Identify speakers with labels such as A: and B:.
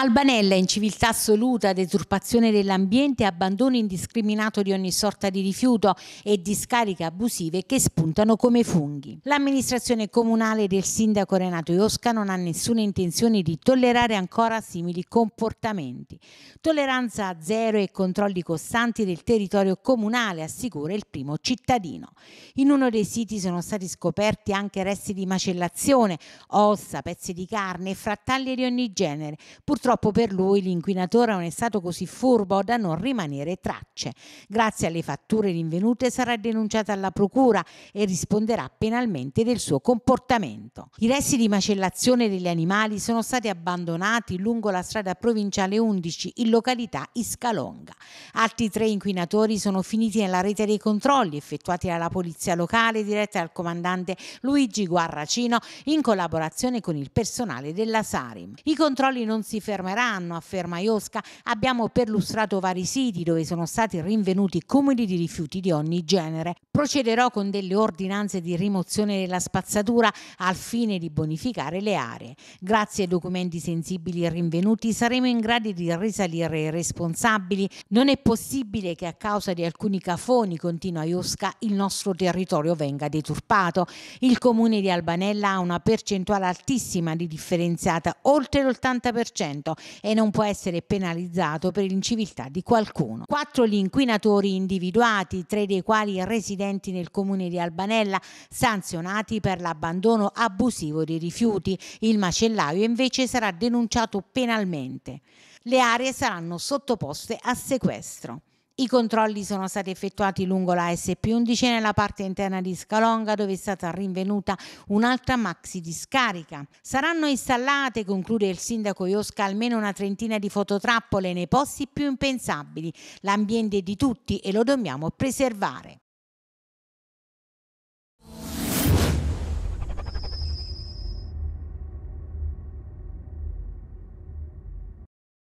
A: Albanella in civiltà assoluta, deturpazione dell'ambiente, abbandono indiscriminato di ogni sorta di rifiuto e discariche abusive che spuntano come funghi. L'amministrazione comunale del sindaco Renato Iosca non ha nessuna intenzione di tollerare ancora simili comportamenti. Tolleranza zero e controlli costanti del territorio comunale, assicura il primo cittadino. In uno dei siti sono stati scoperti anche resti di macellazione, ossa, pezzi di carne e frattaglie di ogni genere. Purtroppo Purtroppo per lui l'inquinatore non è stato così furbo da non rimanere tracce. Grazie alle fatture rinvenute sarà denunciata alla procura e risponderà penalmente del suo comportamento. I resti di macellazione degli animali sono stati abbandonati lungo la strada provinciale 11 in località Iscalonga. Altri tre inquinatori sono finiti nella rete dei controlli effettuati dalla polizia locale diretta dal comandante Luigi Guarracino in collaborazione con il personale della Sarim. I controlli non si fermano fermeranno, afferma Iosca, abbiamo perlustrato vari siti dove sono stati rinvenuti cumuli di rifiuti di ogni genere. Procederò con delle ordinanze di rimozione della spazzatura al fine di bonificare le aree. Grazie ai documenti sensibili rinvenuti saremo in grado di risalire i responsabili. Non è possibile che a causa di alcuni cafoni, continua Iosca, il nostro territorio venga deturpato. Il comune di Albanella ha una percentuale altissima di differenziata, oltre l'80% e non può essere penalizzato per l'inciviltà di qualcuno. Quattro gli inquinatori individuati, tre dei quali residenti nel comune di Albanella, sanzionati per l'abbandono abusivo dei rifiuti. Il macellaio invece sarà denunciato penalmente. Le aree saranno sottoposte a sequestro. I controlli sono stati effettuati lungo la SP11 nella parte interna di Scalonga dove è stata rinvenuta un'altra maxi discarica. Saranno installate, conclude il sindaco Iosca, almeno una trentina di fototrappole nei posti più impensabili. L'ambiente è di tutti e lo dobbiamo preservare.